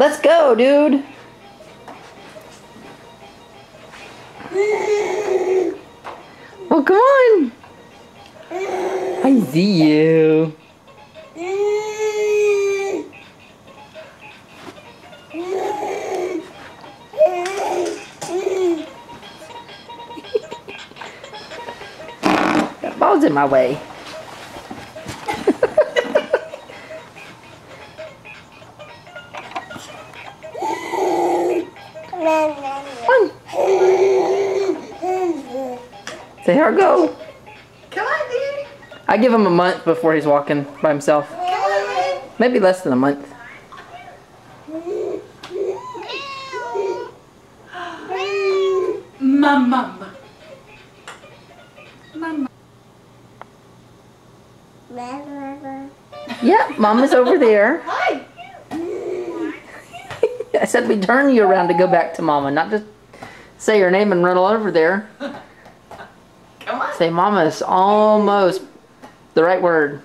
Let's go, dude. Well, come on. I see you. That ball's in my way. Come on. Say her go. Come on, dude. I give him a month before he's walking by himself. Maybe less than a month. Mama. Mama. Yep, mama's over there. I said we turn you around to go back to mama, not just say your name and run all over there. Come on. Say mama is almost the right word.